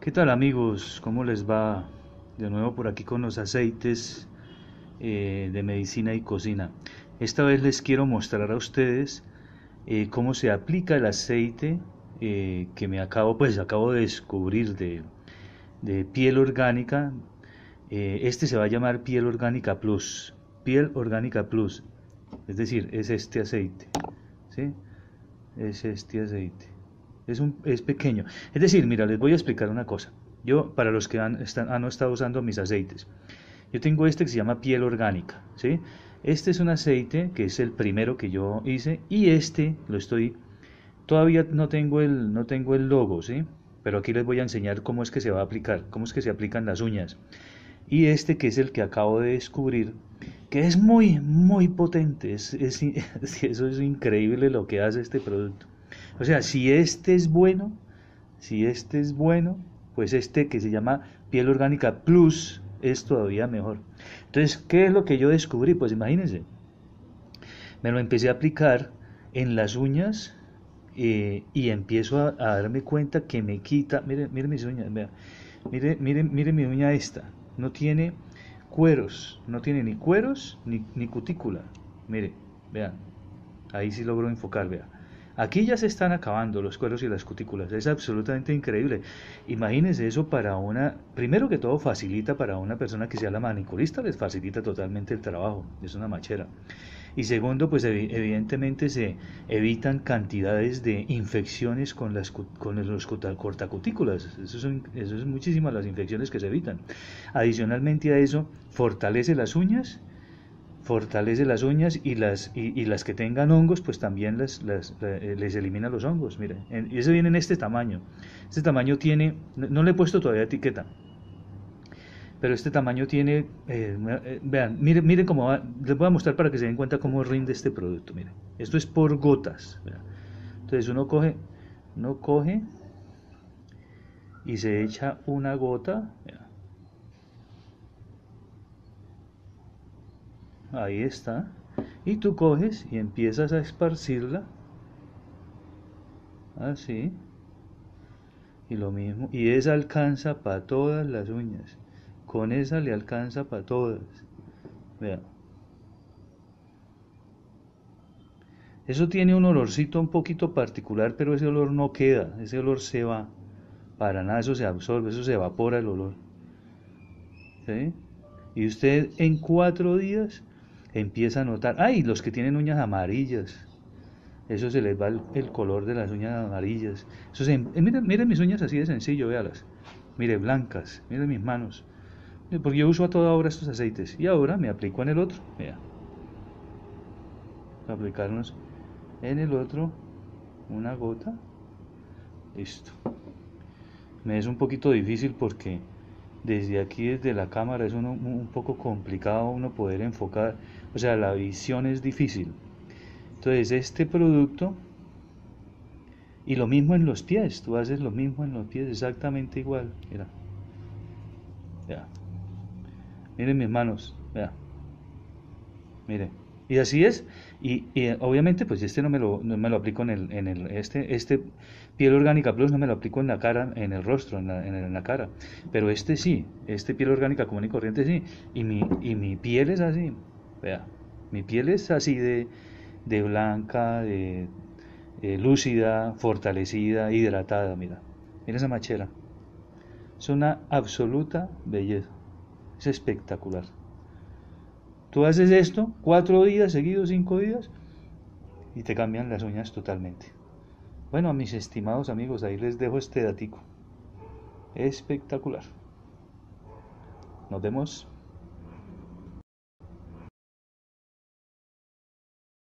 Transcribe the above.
¿Qué tal amigos? ¿Cómo les va? De nuevo por aquí con los aceites eh, de medicina y cocina. Esta vez les quiero mostrar a ustedes eh, cómo se aplica el aceite eh, que me acabo, pues acabo de descubrir de, de piel orgánica. este se va a llamar piel orgánica plus. Piel orgánica plus. Es decir, es este aceite. ¿sí? Es este aceite es, un, es pequeño. Es decir, mira, les voy a explicar una cosa. Yo, para los que han, están, han estado usando mis aceites, yo tengo este que se llama piel orgánica, ¿sí? Este es un aceite que es el primero que yo hice y este lo estoy, todavía no tengo el, no tengo el logo, ¿sí? Pero aquí les voy a enseñar cómo es que se va a aplicar, cómo es que se aplican las uñas. Y este que es el que acabo de descubrir, que es muy, muy potente, es, eso es increíble lo que hace este producto. O sea, si este es bueno, si este es bueno, pues este que se llama piel orgánica plus es todavía mejor. Entonces, ¿qué es lo que yo descubrí? Pues imagínense, me lo empecé a aplicar en las uñas eh, y empiezo a, darme cuenta que me quita, mire, mire mis uñas, vea, mire, mire, mire mi uña esta, no tiene cueros, no tiene ni cueros ni, ni cutícula, mire, vean, ahí sí logro enfocar, vea Aquí ya se están acabando los cueros y las cutículas, es absolutamente increíble. Imagínense eso para una, primero que todo facilita para una persona que sea la manicurista, les facilita totalmente el trabajo, es una machera. Y segundo, pues evidentemente se evitan cantidades de infecciones con, las, con los cortacutículas. Eso son, eso es muchísimas las infecciones que se evitan. Adicionalmente a eso, fortalece las uñas fortalece las uñas y las, y, las que tengan hongos, pues también las, eh, les elimina los hongos. Miren, y eso viene en este tamaño. Este tamaño tiene, no, le he puesto todavía etiqueta, pero este tamaño tiene, eh, eh, vean, miren, miren cómo les voy a mostrar para que se den cuenta cómo rinde este producto. Miren, esto es por gotas. Entonces uno coge, uno coge y se echa una gota. Ahí está, y tú coges y empiezas a esparcirla, así, y lo mismo, y esa alcanza para todas las uñas, con esa le alcanza para todas, vean. Eso tiene un olorcito un poquito particular, pero ese olor no queda, ese olor se va. Para nada eso se absorbe, eso se evapora el olor. ¿Sí? Y usted en cuatro días empieza a notar, ay, los que tienen uñas amarillas, eso se les va el, color de las uñas amarillas. Eso se, eh, miren, mis uñas así de sencillo, véalas. Mire, blancas, miren mis manos. Porque yo uso a toda hora estos aceites. Y ahora me aplico en el otro, vea. Aplicarnos en el otro una gota. Listo. Me es un poquito difícil porque desde aquí, desde la cámara, es un poco complicado uno poder enfocar o sea, la visión es difícil. Entonces, este producto, y lo mismo en los pies, tú haces lo mismo en los pies, exactamente igual. Mira. Ya. Miren mis manos, vea. Mire. Y así es. Y, obviamente, pues este no me lo, no me lo aplico en el, en el, este, este piel orgánica plus no me lo aplico en la cara, en el rostro, en la, en la cara. Pero este sí, este piel orgánica común y corriente sí. Y mi, y mi piel es así. Vea, mi piel es así de, de blanca, de, lúcida, fortalecida, hidratada, mira. Mira esa machera. Es una absoluta belleza. Es espectacular. Tú haces esto cuatro días seguidos, cinco días, y te cambian las uñas totalmente. Bueno, a mis estimados amigos, ahí les dejo este datico. Espectacular. Nos vemos.